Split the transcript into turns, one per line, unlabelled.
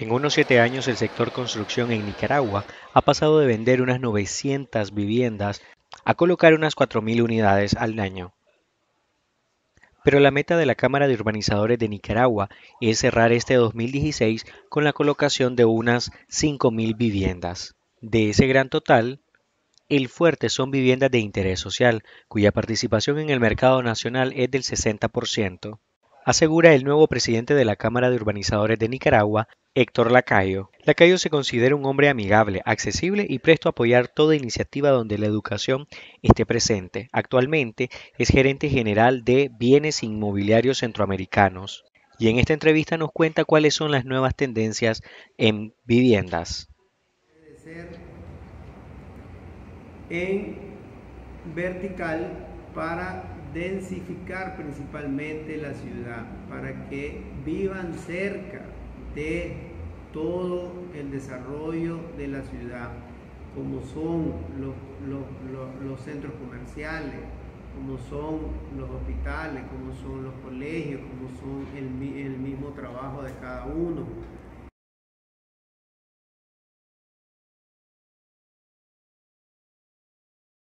En unos siete años el sector construcción en Nicaragua ha pasado de vender unas 900 viviendas a colocar unas 4.000 unidades al año. Pero la meta de la Cámara de Urbanizadores de Nicaragua es cerrar este 2016 con la colocación de unas 5.000 viviendas. De ese gran total, el fuerte son viviendas de interés social, cuya participación en el mercado nacional es del 60% asegura el nuevo presidente de la Cámara de Urbanizadores de Nicaragua, Héctor Lacayo. Lacayo se considera un hombre amigable, accesible y presto a apoyar toda iniciativa donde la educación esté presente. Actualmente es gerente general de Bienes Inmobiliarios Centroamericanos. Y en esta entrevista nos cuenta cuáles son las nuevas tendencias en viviendas.
En vertical para densificar principalmente la ciudad, para que vivan cerca de todo el desarrollo de la ciudad, como son los, centros comerciales, como son los hospitales, como son los colegios, como son el, el mismo trabajo de cada uno,